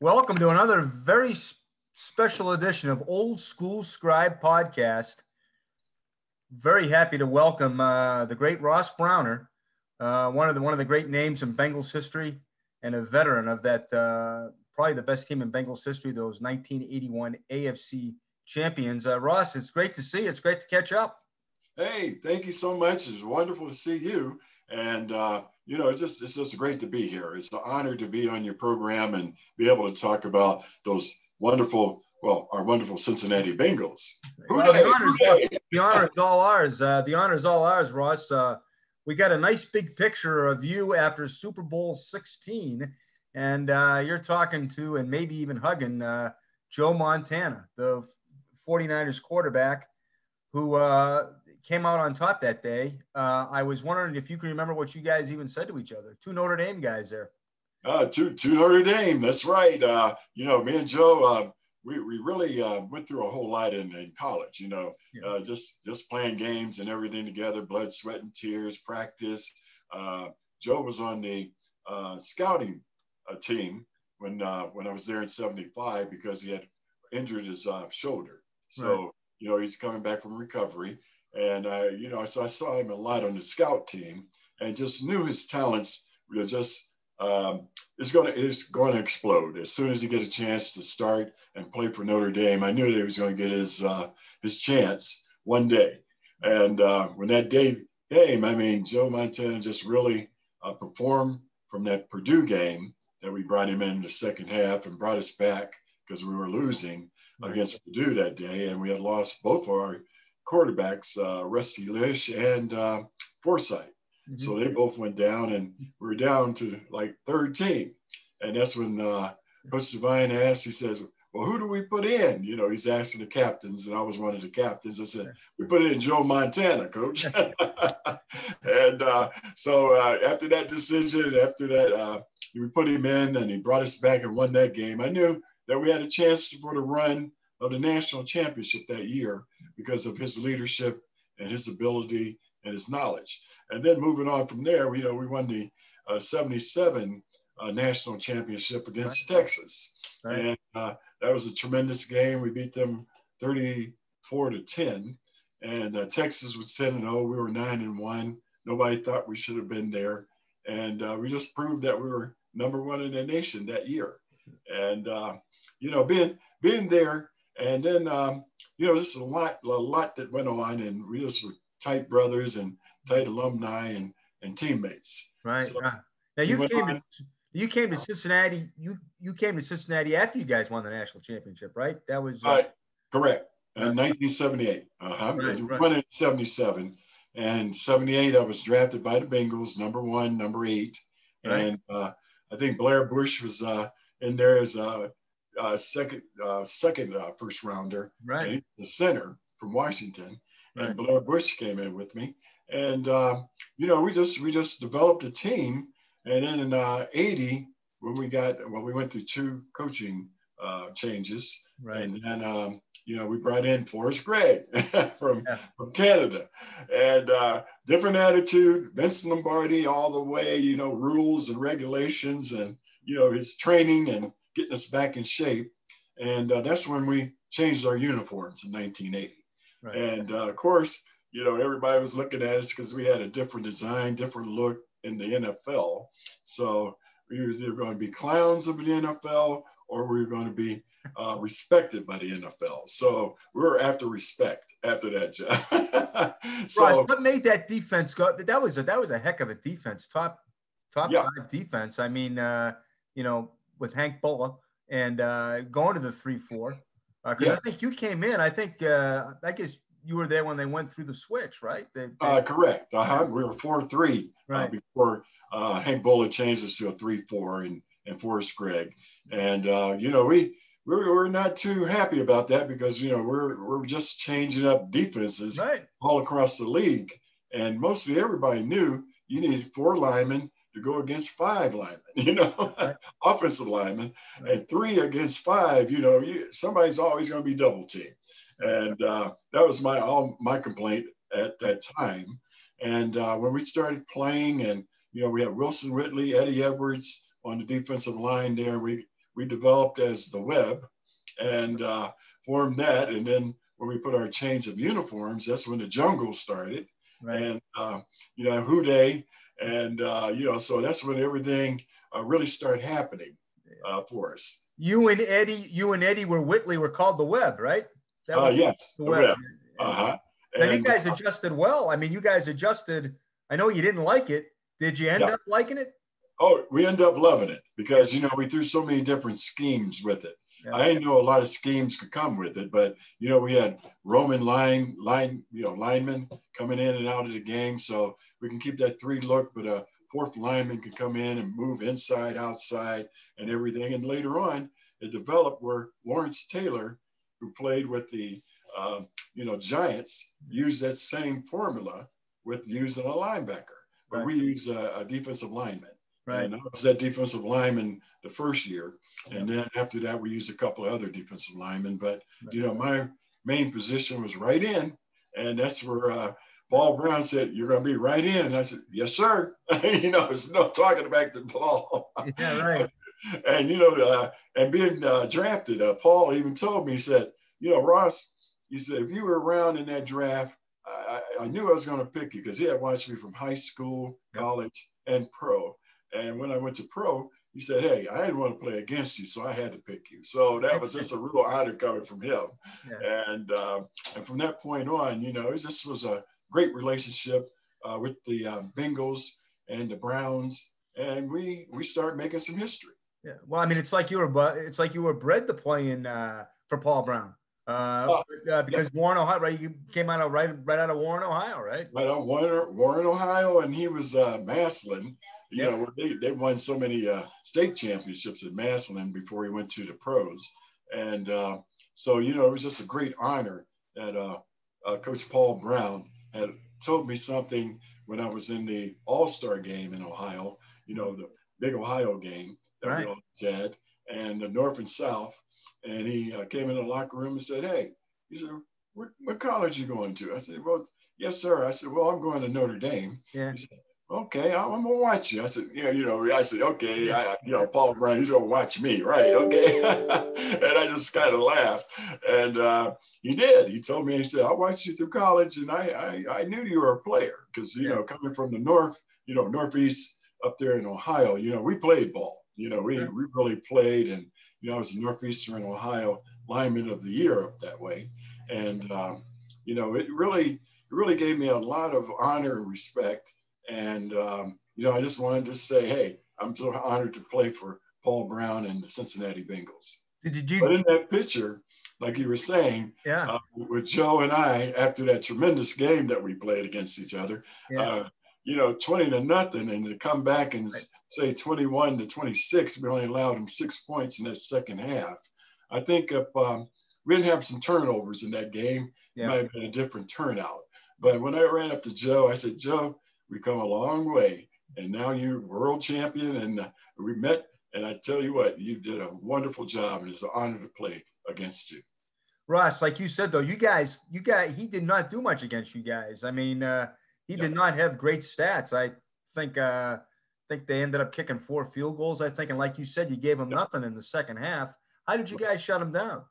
Welcome to another very special edition of Old School Scribe Podcast. Very happy to welcome uh, the great Ross Browner, uh, one of the one of the great names in Bengals history, and a veteran of that uh, probably the best team in Bengals history, those 1981 AFC champions. Uh, Ross, it's great to see you. It's great to catch up. Hey, thank you so much. It's wonderful to see you. And uh, you know, it's just it's just great to be here. It's an honor to be on your program and be able to talk about those wonderful, well, our wonderful Cincinnati Bengals. Well, the, honor is, the honor is all ours. Uh, the honor is all ours, Ross. Uh, we got a nice big picture of you after Super Bowl 16, and uh, you're talking to and maybe even hugging uh, Joe Montana, the 49ers quarterback, who uh, came out on top that day. Uh, I was wondering if you can remember what you guys even said to each other. Two Notre Dame guys there. Uh, two, two Notre Dame. That's right. Uh, you know, me and Joe, uh, we, we really uh, went through a whole lot in, in college, you know, yeah. uh, just, just playing games and everything together, blood, sweat, and tears, practice. Uh, Joe was on the uh, scouting uh, team when, uh, when I was there in 75 because he had injured his uh, shoulder. So, right. you know, he's coming back from recovery. And I, you know, so I saw him a lot on the scout team and just knew his talents were just um, it's going to it's going to explode as soon as he get a chance to start and play for Notre Dame. I knew that he was going to get his uh, his chance one day. And uh, when that day came, I mean, Joe Montana just really uh, performed from that Purdue game that we brought him in the second half and brought us back because we were losing against Purdue that day, and we had lost both of our quarterbacks, uh, Rusty Lisch and uh, Forsythe. Mm-hmm. So they both went down, and we are down to like third team. And that's when uh, Coach Devine asked, he says, well, who do we put in? You know, he's asking the captains, and I was one of the captains. I said, we put in Joe Montana, coach. and uh, so uh, after that decision, after that, uh, we put him in, and he brought us back and won that game. I knew that we had a chance for the run of the national championship that year because of his leadership and his ability and his knowledge. And then moving on from there, you know, we won the uh, 77 uh, national championship against right. Texas. Right. And uh, that was a tremendous game. We beat them 34 to 10. And uh, Texas was 10 and 0. We were 9 and 1. Nobody thought we should have been there. And uh, we just proved that we were number one in the nation that year. And, uh, you know, being, being there and then, um, you know, this is a lot, a lot that went on, and we just were tight brothers and tight alumni and, and teammates. Right. So. Now you came to, you came to Cincinnati. You you came to Cincinnati after you guys won the national championship, right? That was uh, right. Correct. In 1978. Uh-huh. Right, right. in 77. And 78, I was drafted by the Bengals, number one, number eight. Right. And uh, I think Blair Bush was uh, in there as uh, uh, second uh, second uh, first rounder, right? The center from Washington, right. and Blair Bush came in with me, and uh, you know we just we just developed a team, and then in '80 uh, when we got well we went through two coaching uh, changes, right? And then um, you know we brought in Forrest Gregg from yeah. from Canada, and different attitude, Vince Lombardi all the way, you know rules and regulations and you know his training and getting us back in shape. And uh, that's when we changed our uniforms in 1980. Right. And uh, of course, you know, everybody was looking at us because we had a different design, different look in the NFL. So we were either going to be clowns of the NFL or we were going to be uh, respected by the NFL. So we were after respect after that job. so right. what made that defense go? That was a that was a heck of a defense, top top yeah. five defense. I mean, uh, you know, with Hank Bullough and uh, going to the three four. Because uh, yeah. I think you came in. I think uh, I guess you were there when they went through the switch, right? They, they... Uh, correct. Uh-huh. We were four three uh, right. before uh, Hank Bullough changed us to a three four and and Forrest Gregg. And you know we we're, we're not too happy about that because you know we're we're just changing up defenses right. all across the league, and mostly everybody knew you needed four linemen to go against five linemen, you know, right. offensive linemen, right. and three against five, you know, you, somebody's always going to be double teamed. And uh, that was my all my complaint at that time. And uh, when we started playing, and you know, we had Wilson Whitley, Eddie Edwards on the defensive line there. We we developed as the web and uh, formed that. And then when we put our change of uniforms, that's when the jungle started. Right. And, uh, you know, Who Dey. And, uh, you know, so that's when everything uh, really started happening uh, for us. You and Eddie, you and Eddie were Whitley were called the web, right? That uh, yes, the web. web. Uh-huh. And, you guys adjusted well. I mean, you guys adjusted. I know you didn't like it. Did you end yeah. up liking it? Oh, we end up loving it because you know we threw so many different schemes with it. Yeah. I didn't know a lot of schemes could come with it, but you know we had Roman line line you know linemen coming in and out of the game, so we can keep that three look, but a fourth lineman can come in and move inside, outside, and everything. And later on, it developed where Lawrence Taylor, who played with the uh, you know Giants, used that same formula with using a linebacker, but right. we use a, a defensive lineman. Right. And I was that defensive lineman the first year. And then after that, we used a couple of other defensive linemen. But, you know, my main position was right in. And that's where uh, Paul Brown said, You're going to be right in. And I said, Yes, sir. you know, it's no talking back to Paul. yeah, right. and, you know, uh, and being uh, drafted, uh, Paul even told me, he said, You know, Ross, he said, if you were around in that draft, I, I knew I was going to pick you because he had watched me from high school, college, and pro. And when I went to pro, he said, Hey, I didn't want to play against you, so I had to pick you. So that was just a real honor coming from him. Yeah. And uh, and from that point on, you know, this was a great relationship uh, with the uh, Bengals and the Browns, and we we started making some history. Yeah, well, I mean, it's like you were it's like you were bred to play in uh, for Paul Brown. Uh, uh, uh because yeah. Warren, Ohio, right? You came out of right, right out of Warren, Ohio, right? Right out Warren, Warren, Ohio, and he was uh, Massillon, you know, they, they won so many uh, state championships at Massillon before he went to the pros. And uh, so, you know, it was just a great honor that uh, uh Coach Paul Brown had told me something when I was in the All Star game in Ohio, you know, the big Ohio game that right. we all had, and the North and South. And he uh, came in the locker room and said, Hey, he said, what, what college are you going to? I said, Well, yes, sir. I said, Well, I'm going to Notre Dame. Yeah. He said, okay, I'm gonna watch you. I said, yeah, you know, I said, okay, I, you know, Paul Brown, he's gonna watch me, right? Okay, and I just kind of laughed, and uh, he did. He told me, he said, I watched you through college, and I, I, I knew you were a player because you yeah. know, coming from the north, you know, northeast up there in Ohio, you know, we played ball. You know, we, we really played, and you know, I was a northeastern Ohio lineman of the year up that way, and um, you know, it really, it really gave me a lot of honor and respect and, um, you know, I just wanted to say, hey, I'm so honored to play for Paul Brown and the Cincinnati Bengals. Did you? But in that picture, like you were saying, yeah, uh, with Joe and I, after that tremendous game that we played against each other, yeah. uh, you know, 20 to nothing, and to come back and right. say 21 to 26, we only allowed them six points in that second half. I think if um, we didn't have some turnovers in that game, yeah. it might have been a different turnout. But when I ran up to Joe, I said, Joe, we come a long way. And now you're world champion. And uh, we met. And I tell you what, you did a wonderful job. And it's an honor to play against you. Ross, like you said, though, you guys, you got, he did not do much against you guys. I mean, uh, he did not have great stats. I think, uh, think they ended up kicking four field goals, I think. And like you said, you gave him nothing in the second half. How did you guys shut him down?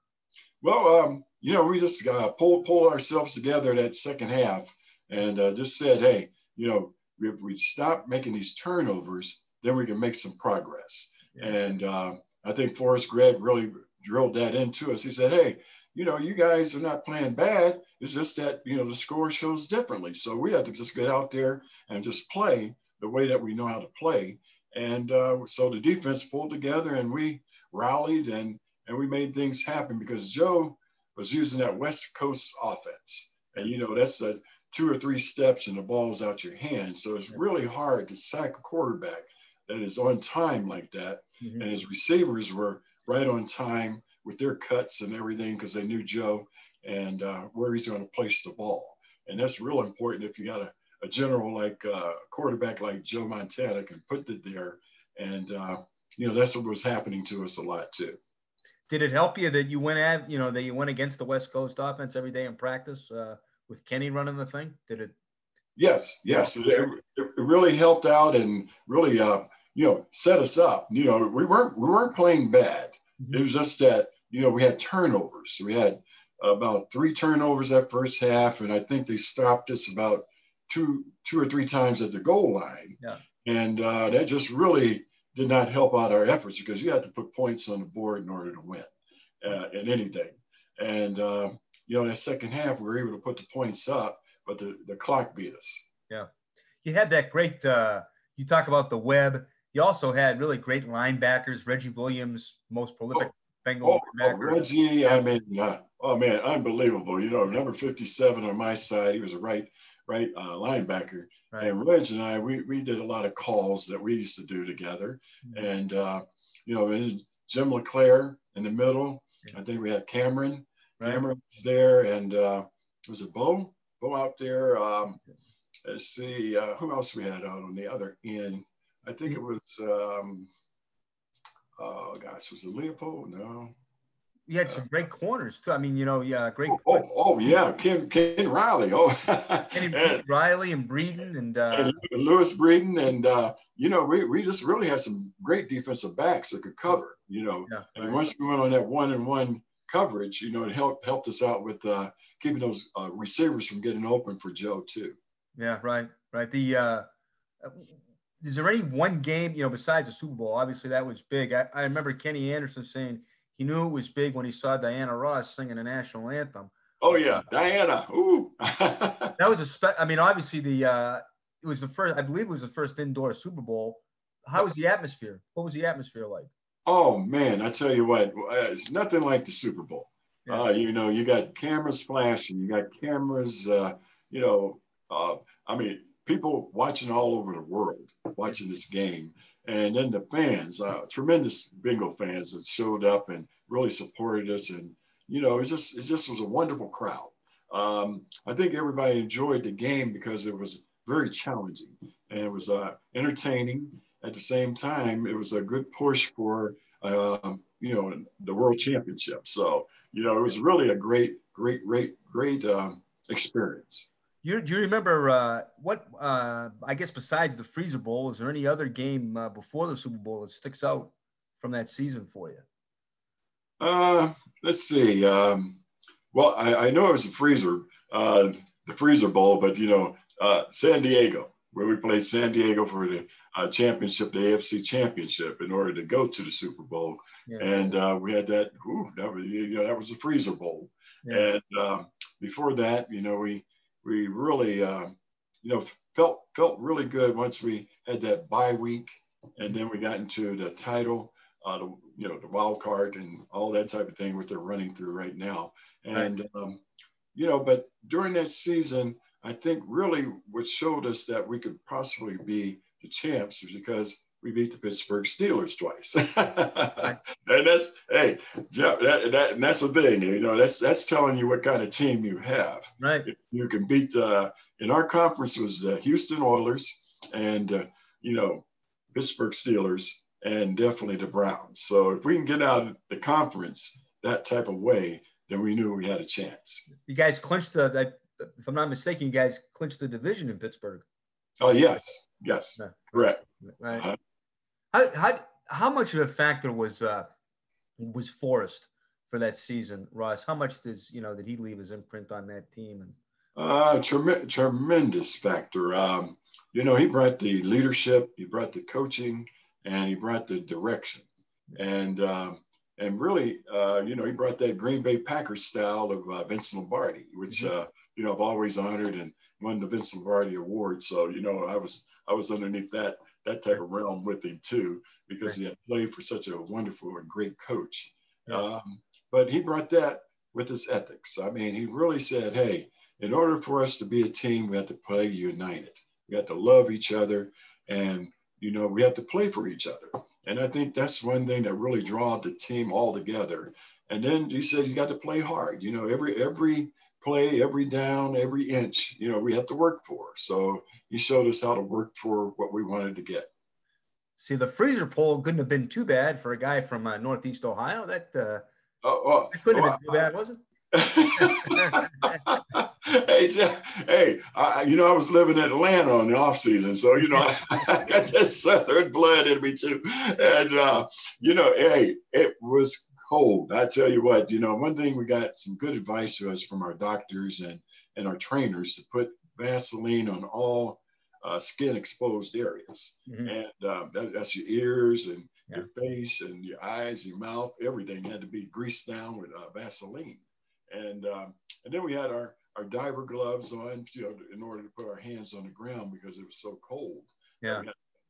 Well, um, you know, we just uh, pulled, pulled ourselves together that second half and uh, just said, hey, you know, if we stop making these turnovers, then we can make some progress. Yeah. And uh, I think Forrest Gregg really drilled that into us. He said, hey, you know, you guys are not playing bad. It's just that, you know, the score shows differently. So we have to just get out there and just play the way that we know how to play. And uh, so the defense pulled together and we rallied and, and we made things happen because Joe was using that West Coast offense. And, you know, that's a, two or three steps and the ball's out your hand. So it's really hard to sack a quarterback that is on time like that. Mm-hmm. And his receivers were right on time with their cuts and everything because they knew Joe and uh, where he's going to place the ball. And that's real important if you got a, a general like uh, quarterback like Joe Montana can put it there. And, uh, you know, that's what was happening to us a lot too. Did it help you that you went at, you know, that you went against the West Coast offense every day in practice? Uh, with Kenny running the thing? Did it? Yes, yes. It, it really helped out and really, uh, you know, set us up. You know, we weren't we weren't playing bad. Mm-hmm. It was just that you know we had turnovers. We had about three turnovers that first half, and I think they stopped us about two two or three times at the goal line. Yeah. And uh, that just really did not help out our efforts because you had to put points on the board in order to win uh, in anything. And uh, you know, in the second half, we were able to put the points up, but the, the clock beat us. Yeah, you had that great. Uh, you talk about the web. You also had really great linebackers. Reggie Williams, most prolific oh, Bengal oh, oh, Reggie, I mean, uh, oh man, unbelievable. You know, number 57 on my side, he was a right right uh, linebacker. Right. And Reg and I, we, we did a lot of calls that we used to do together. Mm-hmm. And, uh, you know, Jim LeClair in the middle. Yeah. I think we had Cameron. Right. Cameron was there. And uh, was it Bo? Bo out there. Um, let's see, uh, who else we had out on the other end? I think it was, um, oh gosh, was it Leopold? No. You had some great corners too. I mean, you know, yeah, great. Oh, oh, oh yeah, Ken, Ken Riley. Oh, Ken and, Riley and Breeden and, uh, and Louis Breeden and uh, you know we, we just really had some great defensive backs that could cover. You know, yeah, and right. once we went on that one and one coverage, you know, it helped helped us out with uh, keeping those uh, receivers from getting open for Joe too. Yeah, right, right. The uh, is there any one game you know besides the Super Bowl? Obviously, that was big. I, I remember Kenny Anderson saying he knew it was big when he saw Diana Ross singing the national anthem. Oh yeah, Diana. Ooh. that was a. Spe- I mean, obviously the uh, it was the first. I believe it was the first indoor Super Bowl. How was the atmosphere? What was the atmosphere like? Oh man, I tell you what, uh, it's nothing like the Super Bowl. Yeah. Uh, you know, you got cameras flashing, you got cameras. Uh, you know, uh, I mean, people watching all over the world watching this game, and then the fans, uh, tremendous bingo fans that showed up and really supported us. And, you know, it just, it just was a wonderful crowd. Um, I think everybody enjoyed the game because it was very challenging and it was uh, entertaining. At the same time, it was a good push for, uh, you know, the world championship. So, you know, it was really a great, great, great, great um, experience. You, do you remember uh, what, uh, I guess, besides the Freezer Bowl, is there any other game uh, before the Super Bowl that sticks out from that season for you? Uh, let's see. Um, well, I, I, know it was a freezer, uh, the Freezer Bowl, but you know, uh, San Diego, where we played San Diego for the uh, championship, the AFC championship, in order to go to the Super Bowl, yeah. and uh, we had that. Ooh, that was you know that was the Freezer Bowl, yeah. and um, before that, you know, we we really, uh, you know, felt felt really good once we had that bye week, and then we got into the title, uh, the, you know, the wild card and all that type of thing, what they're running through right now. And right. Um, you know, but during that season, I think really what showed us that we could possibly be the champs was because we beat the Pittsburgh Steelers twice. and that's hey, Geoff, that, that and that's the thing, you know, that's that's telling you what kind of team you have. Right. You can beat uh in our conference was the Houston Oilers and uh, you know, Pittsburgh Steelers and definitely the Browns. So if we can get out of the conference that type of way, then we knew we had a chance. You guys clinched the if I'm not mistaken, you guys clinched the division in Pittsburgh. Oh yes, yes, yeah. correct. Right. Uh-huh. How, how, how much of a factor was uh, was Forrest for that season, Ross? How much does you know did he leave his imprint on that team? And uh, trem- tremendous factor. Um, you know, he brought the leadership, he brought the coaching, and he brought the direction, and um, and really, uh, you know, he brought that Green Bay Packers style of uh, Vince Lombardi, which mm-hmm. You know I've always honored and won the Vince Lombardi Award. So you know, I was I was underneath that that type of realm with him too, because he had played for such a wonderful and great coach. Um, but he brought that with his ethics. I mean, he really said, hey, in order for us to be a team, we have to play united. We have to love each other and, you know, we have to play for each other. And I think that's one thing that really draws the team all together. And then he said, you got to play hard. You know, every, every, play every down, every inch, you know, we have to work for. So he showed us how to work for what we wanted to get. See, the Freezer Bowl couldn't have been too bad for a guy from uh, Northeast Ohio. That, uh, oh, that couldn't have been too bad, was it? hey, hey, I, you know, I was living in Atlanta in the off season, so you know, I, I got that Southern blood in me too. And uh, you know, hey, it was cold. I tell you what, you know, one thing we got some good advice to us from our doctors and and our trainers to put Vaseline on all uh, skin exposed areas, mm-hmm. and um, that, that's your ears and yeah. your face and your eyes, your mouth, everything had to be greased down with uh, Vaseline. And um, and then we had our our diver gloves on, you know, in order to put our hands on the ground because it was so cold. Yeah.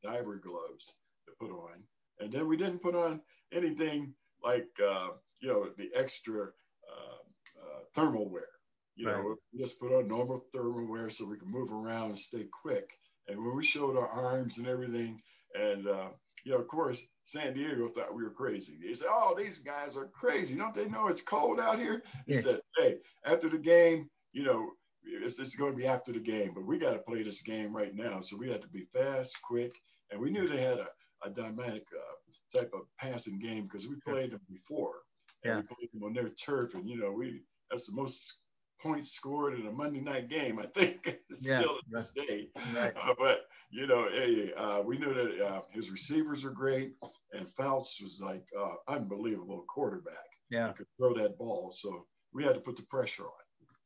diver gloves to put on, and then we didn't put on anything like uh, you know the extra uh, uh, thermal wear. You right. know, we just put on normal thermal wear so we can move around and stay quick. And when we showed our arms and everything, and uh, you know, of course, San Diego thought we were crazy. They said, "Oh, these guys are crazy. Don't they know it's cold out here?" He yeah. said, "Hey, after the game, you know, it's, it's going to be after the game, but we got to play this game right now. So we had to be fast, quick, and we knew they had a, a dynamic uh, type of passing game because we played them before. Yeah. we played them on their turf, and you know, we that's the most points scored in a Monday night game, I think, yeah, still to this day. Right. Uh, but you know, hey, uh, we knew that uh, his receivers are great, and Fouts was like uh, unbelievable quarterback. Yeah, he could throw that ball, so we had to put the pressure on.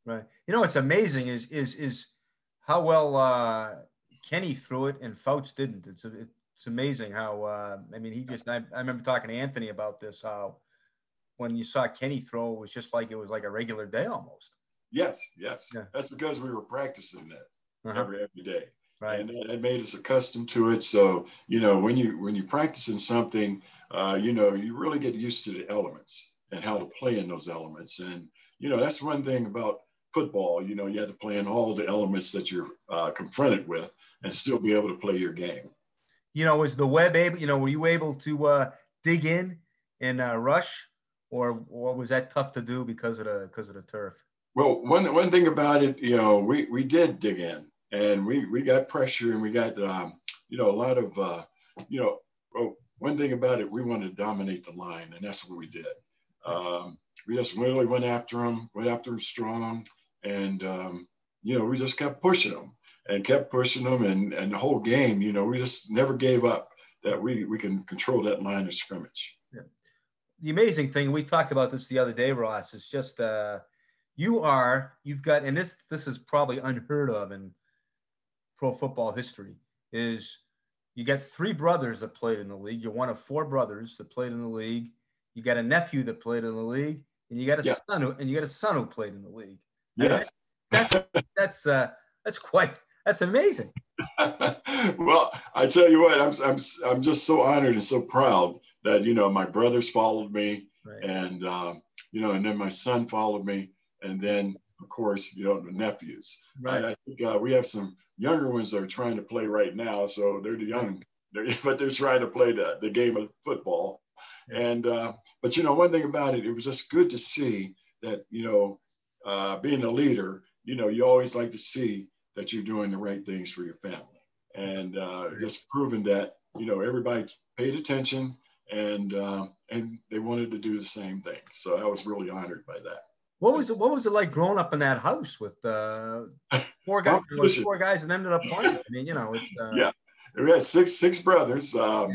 Right. You know what's amazing is is is how well uh, Kenny threw it and Fouts didn't. It's a, it's amazing how uh, I mean he just I, I remember talking to Anthony about this how when you saw Kenny throw it was just like it was like a regular day almost. Yes, yes. Yeah. That's because we were practicing that uh-huh. every every day. Right. And it made us accustomed to it. So, you know, when you when you're practicing something, uh, you know, you really get used to the elements and how to play in those elements. And, you know, that's one thing about football, you know, you had to play in all the elements that you're uh, confronted with and still be able to play your game. You know, was the web able, you know, were you able to uh, dig in and uh, rush or, or was that tough to do because of the, because of the turf? Well, one, one thing about it, you know, we, we did dig in and we, we got pressure and we got, um, you know, a lot of, uh, you know, well, one thing about it, we wanted to dominate the line and that's what we did. Um, we just really went after them, went after them strong and um, you know we just kept pushing them and kept pushing them and and the whole game you know we just never gave up that we we can control that line of scrimmage yeah. the amazing thing we talked about this the other day ross is just uh you are you've got and this this is probably unheard of in pro football history is you got three brothers that played in the league you're one of four brothers that played in the league you got a nephew that played in the league and you got a yeah. son who, and you got a son who played in the league Yes. That, that's uh, that's quite that's amazing. well, I tell you what, I'm, I'm I'm just so honored and so proud that you know my brothers followed me, right. and um, you know, and then my son followed me, and then of course you know the nephews. Right. I, I think uh, we have some younger ones that are trying to play right now, so they're the young, they're, but they're trying to play the, the game of football. And uh, but you know, one thing about it, it was just good to see that you know uh, being a leader, you know, you always like to see that you're doing the right things for your family. And uh, just proving that, you know, everybody paid attention and uh, and they wanted to do the same thing. So I was really honored by that. What was it? What was it like growing up in that house with uh, four guys? four guys that ended up playing. I mean, you know, it's uh, yeah. We had six six brothers, um,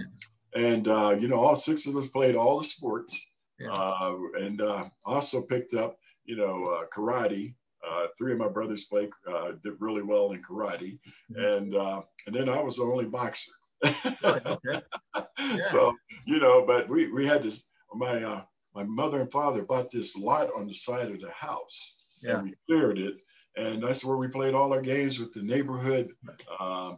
yeah. and uh, you know, all six of us played all the sports, yeah. uh, and uh, also picked up you know, uh, karate. Uh, three of my brothers played uh, did really well in karate, mm-hmm. and uh, and then I was the only boxer. okay. yeah. So you know, but we we had this. My uh, my mother and father bought this lot on the side of the house, yeah. and we cleared it, and that's where we played all our games with the neighborhood. Uh,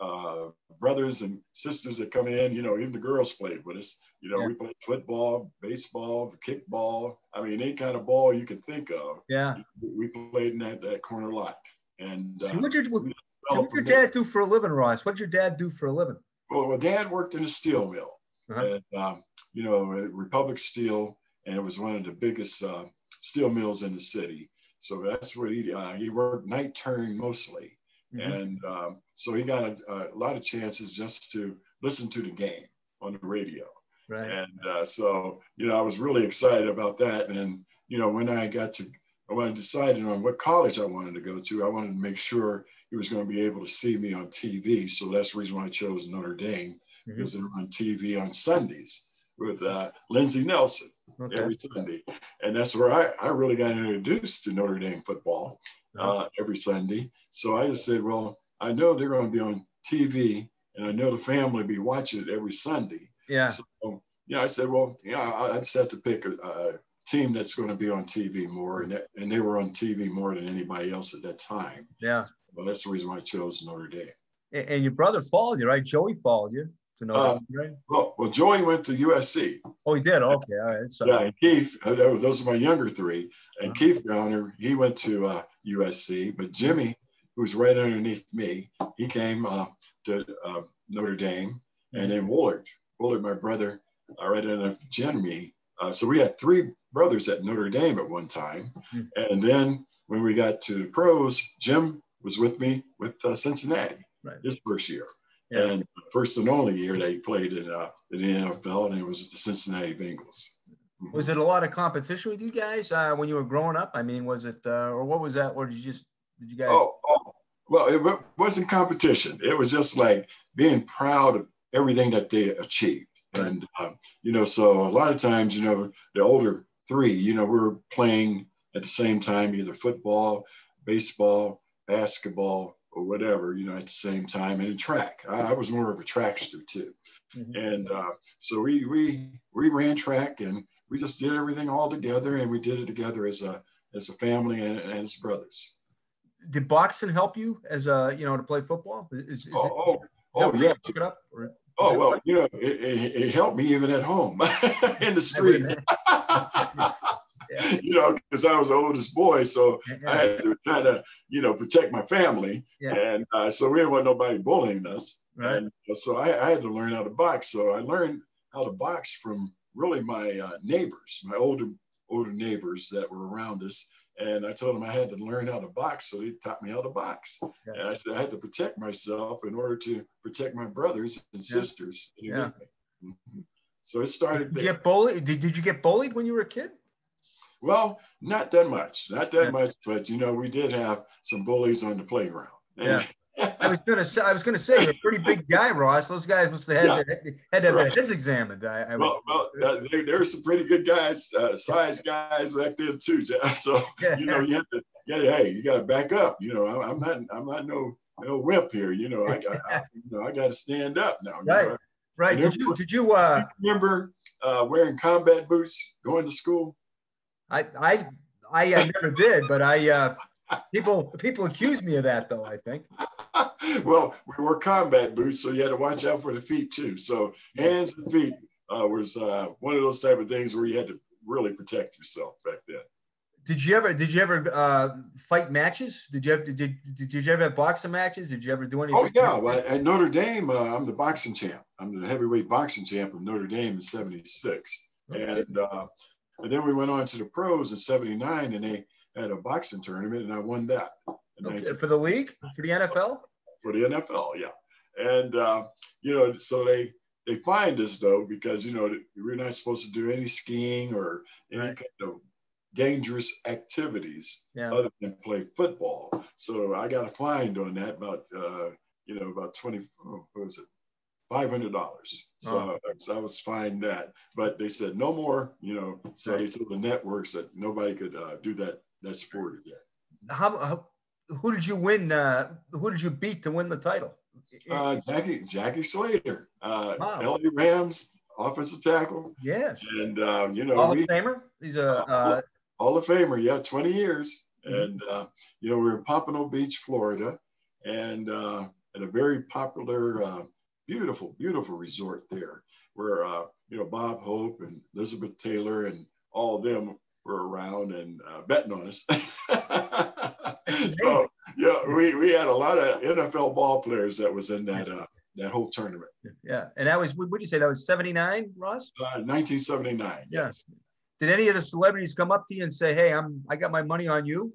uh, brothers and sisters that come in, you know, even the girls played with us. You know, yeah. we played football, baseball, kickball. I mean, any kind of ball you can think of. Yeah. We played in that, that corner lot. And uh, what did your, so your dad do for a living, Ross? What did your dad do for a living? Well, my dad worked in a steel mill. Uh-huh. And, um, you know, Republic Steel, and it was one of the biggest uh, steel mills in the city. So that's what he uh, he worked night turn mostly, mm-hmm. and um, so he got a, a, lot of chances just to listen to the game on the radio. Right. And uh, so, you know, I was really excited about that. And, you know, when I got to when I decided on what college I wanted to go to, I wanted to make sure he was going to be able to see me on TV. So that's the reason why I chose Notre Dame mm-hmm. because they're on TV on Sundays with uh, Lindsey Nelson okay. every Sunday. And that's where I, I really got introduced to Notre Dame football uh, every Sunday. So I just said, well, I know they're going to be on TV and I know the family be watching it every Sunday. Yeah. So, yeah, I said, well, yeah, I, I just have to pick a, a team that's going to be on TV more, and that, and they were on TV more than anybody else at that time. Yeah. Well, that's the reason why I chose Notre Dame. And, and your brother followed you, right? Joey followed you to Notre uh, Dame, right? Well, well, Joey went to USC. Oh, he did. Okay, all right. So. Yeah, and Keith. Uh, those are my younger three, and uh-huh. Keith Browner, he went to uh, USC, but Jimmy, who's right underneath me, he came uh, to uh, Notre Dame, and then Willard, Willard, my brother, uh, right under Jeremy. Uh, so we had three brothers at Notre Dame at one time. Mm-hmm. And then when we got to the pros, Jim was with me with uh, Cincinnati right. his first year. Yeah. And first and only year that he played in, uh, in the NFL, and it was the Cincinnati Bengals. Mm-hmm. Was it a lot of competition with you guys uh, when you were growing up? I mean, was it, uh, or what was that? Or did you just, did you guys? Oh, oh, well, it wasn't competition. It was just like being proud of everything that they achieved. And, uh, you know, so a lot of times, you know, the older three, you know, we were playing at the same time, either football, baseball, basketball, or whatever, you know, at the same time, and in track. I, I was more of a trackster too. Mm-hmm. And uh, so we, we, we ran track and we just did everything all together and we did it together as a, as a family and, and as brothers. Did boxing help you as a, you know, to play football? Is, is oh, it, oh, oh yeah. Pick it up? Or? Oh well, you know, it, it, it, helped me even at home in the street. You know, because I was the oldest boy, so yeah. I had to kind of, you know, protect my family, yeah. and uh, so we didn't want nobody bullying us. Right. And so I, I, had to learn how to box. So I learned how to box from really my uh, neighbors, my older older neighbors that were around us. And I told him I had to learn how to box. So he taught me how to box. Yeah. And I said I had to protect myself in order to protect my brothers and yeah. sisters. Yeah. Mm-hmm. So it started. Did you get bullied? Did, did you get bullied when you were a kid? Well, not that much, not that yeah. much, but you know, we did have some bullies on the playground. Yeah. I was gonna say, I was gonna say, you're a pretty big guy, Ross. Those guys must have had, yeah. their, had to have right. their heads examined. I, I well, well uh, there, there were some pretty good guys, uh, size guys back then too. So you know, you have to, yeah, hey, you got to back up. You know, I, am not, I'm not no no wimp here. You know, I, I, you know, I got to stand up now. Right, know? right. Did you did you uh, remember uh, wearing combat boots going to school? I I I uh, never did, but I uh, people people accuse me of that though. I think. well, we wore combat boots, so you had to watch out for the feet too. So hands and feet uh, was uh, one of those type of things where you had to really protect yourself back then. Did you ever did you ever uh, fight matches? Did you ever did, did, did you ever have boxing matches? Did you ever do anything? Oh yeah, well, at Notre Dame, uh, I'm the boxing champ. I'm the heavyweight boxing champ of Notre Dame in '76, okay. and uh, and then we went on to the pros in '79, and they had a boxing tournament, and I won that. Okay, for the league, for the NFL. For the NFL, yeah. And uh, you know, so they they find us though because you know we're not supposed to do any skiing or any right. kind of dangerous activities yeah. other than play football. So I got a fine on that about uh, you know about twenty. Oh, what was it? Five hundred dollars. So, oh. so, I was fine that, but they said no more. You know, so right. they told the networks that nobody could uh, do that that sport again. How, how who did you win? Uh, who did you beat to win the title? Uh, Jackie Jackie Slater, uh, wow. LA Rams offensive tackle. Yes. And uh, you know, Hall of Famer. He's a uh, Hall of Famer. Yeah, 20 years. Mm-hmm. And uh, you know, we're in Pompano Beach, Florida, and uh, at a very popular, uh, beautiful, beautiful resort there, where uh, you know Bob Hope and Elizabeth Taylor and all of them were around and uh, betting on us. so yeah, we, we had a lot of NFL ball players that was in that uh, that whole tournament. Yeah, and that was what did you say? That was seventy nine, Ross. Uh, Nineteen seventy nine. Yes. Did any of the celebrities come up to you and say, "Hey, I'm I got my money on you"?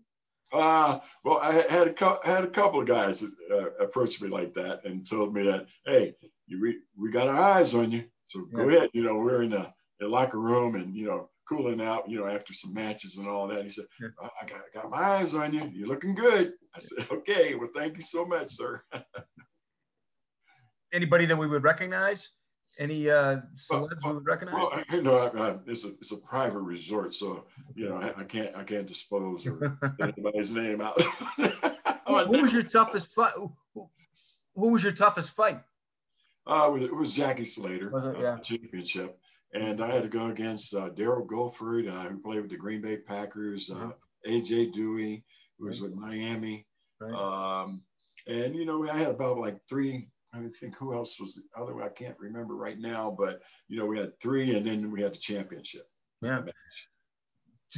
Uh, well, I had a co- had a couple of guys uh, approach me like that and told me that, "Hey, you re- we got our eyes on you, so yeah. go ahead." You know, we're in the, the locker room, and you know, cooling out, you know, after some matches and all that. He said, yeah. I, I, got, got my eyes on you. You're looking good. I said, okay, well, thank you so much, sir. Anybody that we would recognize? Any uh, celebs well, we would recognize? Well, you know, I, I, it's a it's a private resort, so you know, I, I can't I can't dispose or anybody's name out. who, who was your toughest fight? Who, who was your toughest fight? Uh, it was, it was Jackie Slater, was it? Yeah. Uh, championship and I had to go against uh, Darrell Goldford, uh, who played with the Green Bay Packers, uh. AJ Duhe, who was with Miami. Right. Um, and, you know, I had about like three, I think who else was the other, I can't remember right now, but, you know, we had three and then we had the championship. Yeah.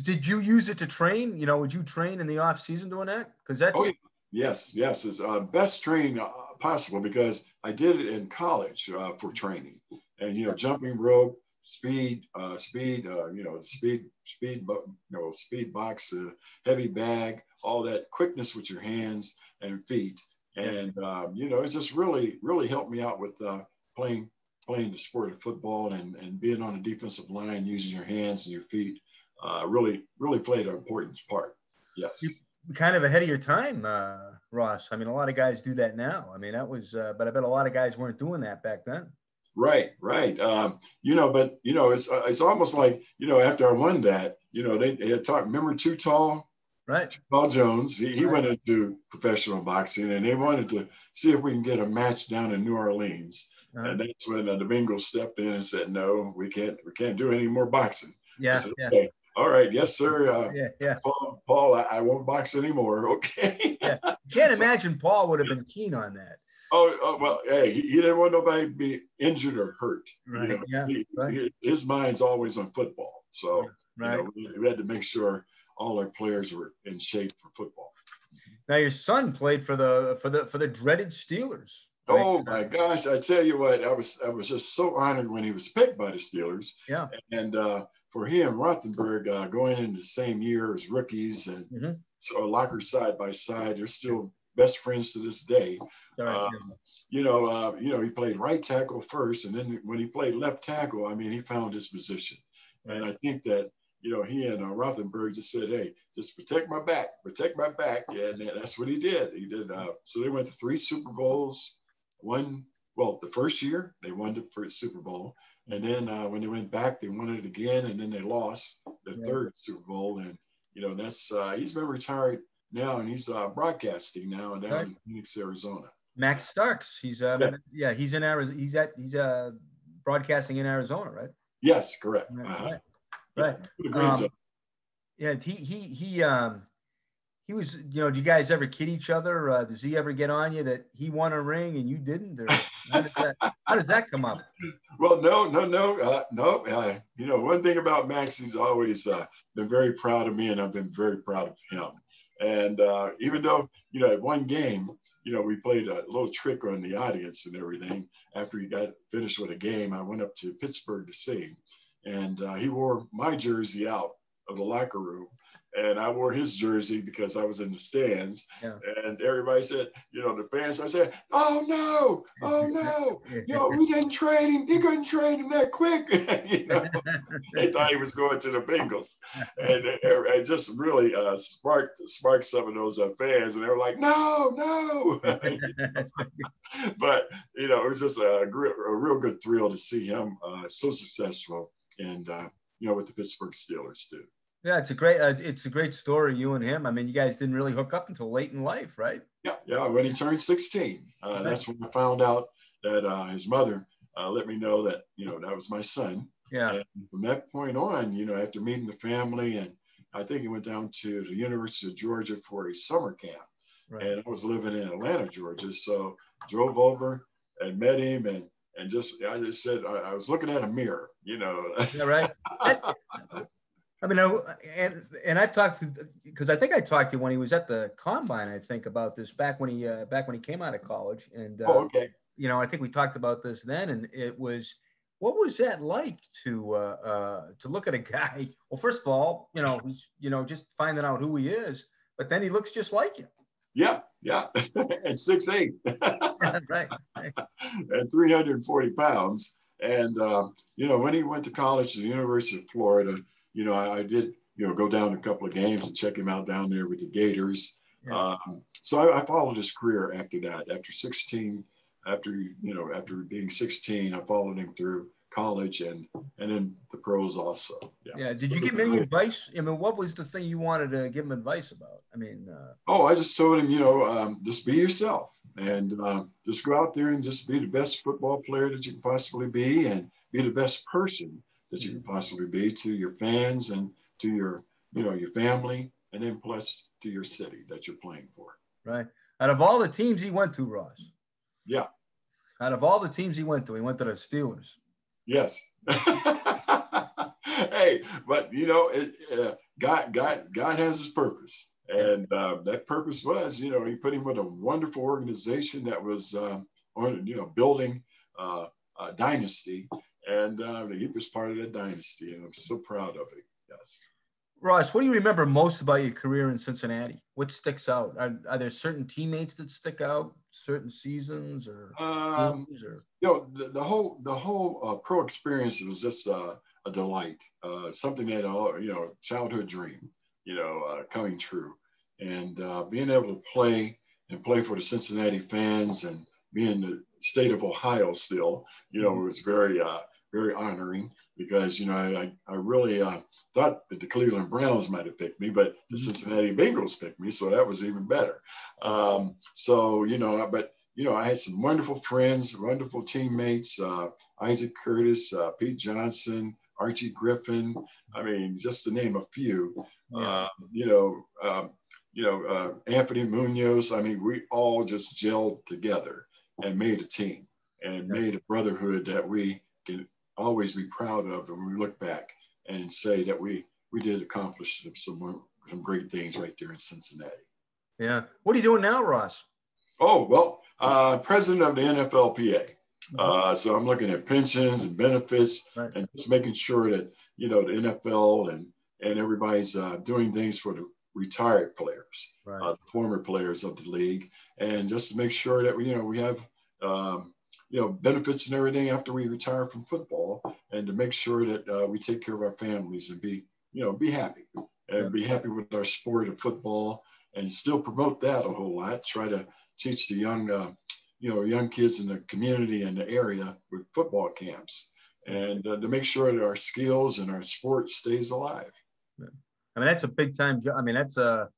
Did you use it to train? You know, would you train in the off season doing that? Because that's. Oh, yeah. Yes, yes. It's uh, best training uh, possible because I did it in college uh, for training. And, you know, jumping rope, speed, uh, speed, uh, you know, speed, speed, you know, speed box, uh, heavy bag, all that quickness with your hands and feet. And, um, you know, it just really, really helped me out with uh, playing, playing the sport of football and, and being on a defensive line, using your hands and your feet, uh, really, really played an important part. Yes. You kind of ahead of your time, uh, Ross. I mean, a lot of guys do that now. I mean, that was, uh, but I bet a lot of guys weren't doing that back then. Right, right. Um, you know, but you know, it's uh, it's almost like you know, after I won that, you know, they, they had talked. Remember, Too Tall, right? Paul Jones. He, he right. went into professional boxing, and they wanted to see if we can get a match down in New Orleans. Uh-huh. And that's when uh, the Bengals stepped in and said, "No, we can't. We can't do any more boxing." Yeah. Said, okay. All right. Yes, sir. Uh, yeah. Yeah. Paul, Paul I, I, won't box anymore. Okay. yeah. Can't imagine Paul would have been keen on that. Oh, oh, well, hey, he, he, didn't want nobody to be injured or hurt. Right. You know, yeah. He, right. his mind's always on football. So right. you know, we, we, had to make sure all our players were in shape for football. Now your son played for the for the for the dreaded Steelers. Right? Oh my gosh! I tell you what, I was I was just so honored when he was picked by the Steelers. Yeah. And uh, for him, Roethlisberger uh, going into the same year as rookies and mm-hmm. so lockers side by side, they're still best friends to this day. Um, you know, uh, you know, he played right tackle first, and then when he played left tackle, I mean, he found his position. And I think that you know he and uh, Roethlisberger just said, "Hey, just protect my back, protect my back," and that's what he did. He did. Uh, so they went to three Super Bowls. One, well, the first year they won the first Super Bowl, and then uh, when they went back, they won it again, and then they lost the yeah. third Super Bowl. And you know, that's uh, he's been retired now, and he's uh, broadcasting now down right. in Phoenix, Arizona. Max Starks, he's uh, yeah. yeah, he's in Arizona. He's at he's uh broadcasting in Arizona, right? Yes, correct. Right. Uh, right. Um, yeah, he he he um he was you know do you guys ever kid each other uh, does he ever get on you that he won a ring and you didn't or how, did that, how does that come up well no no no uh, no uh, you know one thing about max he's always uh, been very proud of me and i've been very proud of him and uh, even though, you know, at one game, you know, we played a little trick on the audience and everything. After he got finished with a game, I went up to Pittsburgh to see him. And uh, he wore my jersey out of the locker room and I wore his jersey because I was in the stands. Yeah. And everybody said, you know, the fans, I said, oh no, oh no, you know, we didn't trade him. He couldn't trade him that quick. you know, they thought he was going to the Bengals. And it just really uh, sparked sparked some of those uh, fans. And they were like, no, no. but, you know, it was just a, a real good thrill to see him uh, so successful and, uh, you know, with the Pittsburgh Steelers too. Yeah, it's a great uh, it's a great story. You and him. I mean, you guys didn't really hook up until late in life, right? Yeah, yeah. When he turned 16, uh, that's when I found out that uh, his mother uh, let me know that you know that was my son. Yeah. And from that point on, you know, after meeting the family, and I think he went down to the University of Georgia for a summer camp, right. and I was living in Atlanta, Georgia, so drove over and met him and and just I just said I, I was looking at a mirror, you know. Yeah, right. I mean, and and I've talked to because I think I talked to when he was at the combine. I think about this back when he uh, back when he came out of college, and uh, oh, okay. You know, I think we talked about this then, and it was what was that like to uh, uh, to look at a guy? Well, first of all, you know, he's you know just finding out who he is, but then he looks just like you. Yeah, yeah, and six eight, right, right, and three hundred and forty pounds. And uh, you know, when he went to college at the University of Florida, you know, I, I, did, you know, go down a couple of games and check him out down there with the Gators. Yeah. Um, so I, I, followed his career after that. After 16, after you know, after being 16, I followed him through college and and then the pros also. Yeah. yeah. Did you give him any advice? I mean, what was the thing you wanted to give him advice about? I mean. Uh... Oh, I just told him, you know, um, just be yourself and uh, just go out there and just be the best football player that you can possibly be and be the best person that you can possibly be to your fans and to your, you know, your family and then plus to your city that you're playing for. Right. Out of all the teams he went to, Ross. Yeah. Out of all the teams he went to, he went to the Steelers. Yes. hey, but you know, it, uh, God, God, God has His purpose, and uh, that purpose was, you know, He put him with a wonderful organization that was, um, on, you know, building uh, a dynasty, and uh, he was part of that dynasty, and I'm so proud of it. Yes. Ross, what do you remember most about your career in Cincinnati? What sticks out? Are, are there certain teammates that stick out, certain seasons, or, um, or? you know, the, the, whole the whole uh, pro experience was just uh, a delight, uh, something that uh, you know, childhood dream, you know, uh, coming true, and uh, being able to play and play for the Cincinnati fans and being in the state of Ohio still, you know, it was very very honoring because you know I, I really uh, thought that the Cleveland Browns might have picked me, but the. Cincinnati Bengals picked me, so that was even better. Um, so you know, but you know, I had some wonderful friends, wonderful teammates, uh, Isaac Curtis, uh, Pete Johnson, Archie Griffin. I mean, just to name a few. Uh, you know, um, you know, uh, Anthony Munoz. I mean, we all just gelled together and made a team and made a brotherhood that we can always be proud of when we look back and say that we we did accomplish some some great things right there in Cincinnati. Yeah. What are you doing now, Ross? Oh well, uh, president of the NFLPA. Mm-hmm. Uh, so I'm looking at pensions and benefits right. and just making sure that you know the NFL and and everybody's uh, doing things for the retired players, right. uh, the former players of the league, and just to make sure that we you know we have um, you know benefits and everything after we retire from football, and to make sure that uh, we take care of our families and be you know be happy and be happy with our sport of football and still promote that a whole lot. Try to teach the young uh, you know young kids in the community and the area with football camps and uh, to make sure that our skills and our sport stays alive. Yeah. I mean that's a big time job. I mean that's a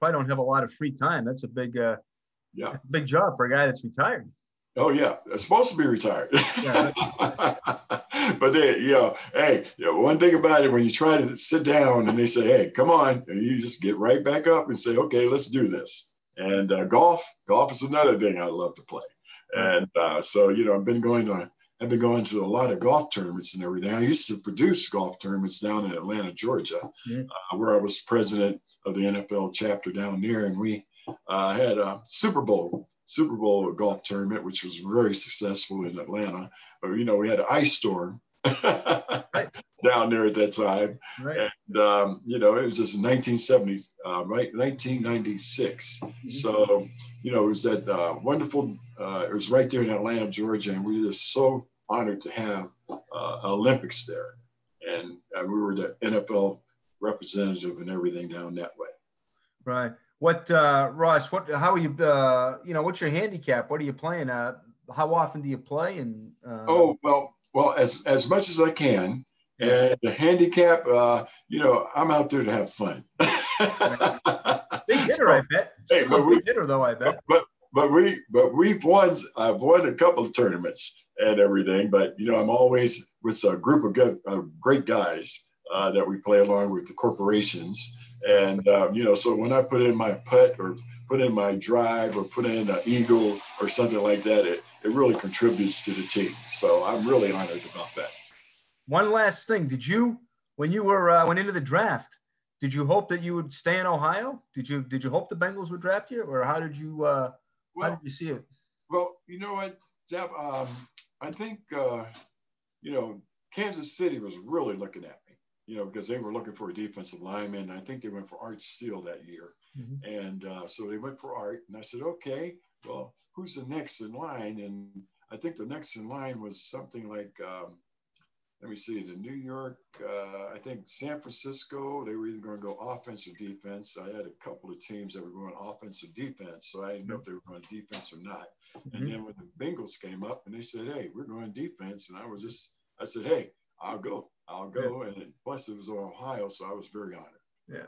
probably don't have a lot of free time. That's a big uh, yeah big job for a guy that's retired. Oh yeah, it's supposed to be retired. Yeah. but then, you know, hey, you know, one thing about it, when you try to sit down and they say, "Hey, come on," and you just get right back up and say, "Okay, let's do this." And uh, golf, golf is another thing I love to play. And uh, so, you know, I've been going to, I've been going to a lot of golf tournaments and everything. I used to produce golf tournaments down in Atlanta, Georgia, mm-hmm. uh, where I was president of the NFL chapter down there, and we uh, had a Super Bowl Super Bowl golf tournament, which was very successful in Atlanta. But you know, we had an ice storm right. down there at that time, right. and um, you know, it was just 1970s, uh, right, 1996. Mm-hmm. So you know, it was that uh, wonderful. Uh, it was right there in Atlanta, Georgia, and we were just so honored to have uh, Olympics there, and we were the NFL representative and everything down that way. Right. What uh, Ross? What? How are you? Uh, you know, what's your handicap? What are you playing at? How often do you play? And uh... oh well, well as as much as I can. And the handicap, uh, you know, I'm out there to have fun. big hitter, I bet. Hey, but we, hitter though, I bet. But but we but we've won. I've won a couple of tournaments and everything. But you know, I'm always with a group of good, uh, great guys uh, that we play along with the corporations and, uh, you know, so when I put in my putt or put in my drive or put in an eagle or something like that, it, it really contributes to the team. So I'm really honored about that. One last thing. Did you, when you were, uh, went into the draft, did you hope that you would stay in Ohio? Did you, did you hope the Bengals would draft you or how did you, uh, well, how did you see it? Well, you know what, Geoff, um, I think, uh, you know, Kansas City was really looking at me you know, because they were looking for a defensive lineman. I think they went for Art Still that year. Mm-hmm. And uh, so they went for Art. And I said, okay, well, who's the next in line? And I think the next in line was something like, um, let me see, the New York, uh, I think San Francisco, they were either going to go offense or defense. I had a couple of teams that were going offense or defense, so I didn't know if they were going defense or not. Mm-hmm. And then when the Bengals came up and they said, "Hey, we're going defense," and I was just, I said, "Hey, I'll go, I'll go." Yeah. And plus, it was Ohio, so I was very honored. Yeah.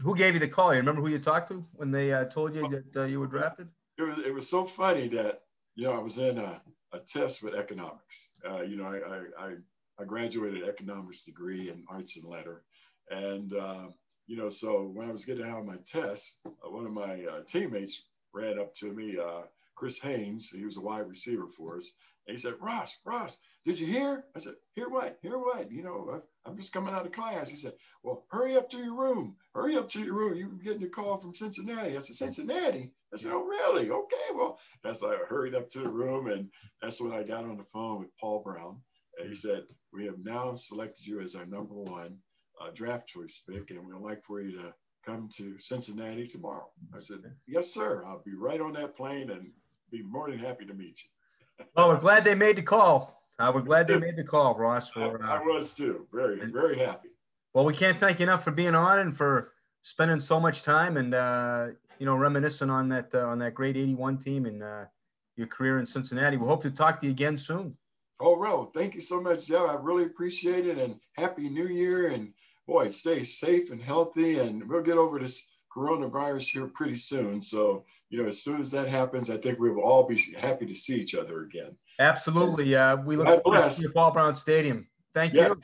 Who gave you the call? You remember who you talked to when they uh, told you that uh, you were drafted? It was it was so funny that you know I was in a, a test with economics. Uh, you know, I, I, I I graduated economics degree in arts and letter. And, uh, you know, so when I was getting out of my test, uh, one of my uh, teammates ran up to me, uh, Kris Haines, he was a wide receiver for us. And he said, Ross, Ross, did you hear? I said, hear what? Hear what? You know, uh, I'm just coming out of class. He said, well, hurry up to your room. Hurry up to your room. You're getting a call from Cincinnati. I said, Cincinnati? I said, oh, really? Okay, well, that's I hurried up to the room. And that's when I got on the phone with Paul Brown. And he said, we have now selected you as our number one uh, draft choice pick, and we'd like for you to come to Cincinnati tomorrow. I said, yes, sir. I'll be right on that plane and be more than happy to meet you. Well, we're glad they made the call. Uh, we're glad they made the call, Ross. For, uh, I, was too. Very, very happy. Well, we can't thank you enough for being on and for spending so much time and uh, you know reminiscing on that uh, on that great '81 team and uh, your career in Cincinnati. We hope to talk to you again soon. Oh, Ro, thank you so much, Joe. I really appreciate it. And happy new year. And boy, stay safe and healthy. And we'll get over this coronavirus here pretty soon. So, you know, as soon as that happens, I think we will all be happy to see each other again. Absolutely. Uh, we look forward to Paul Brown Stadium. Thank yeah. you.